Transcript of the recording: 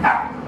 happen.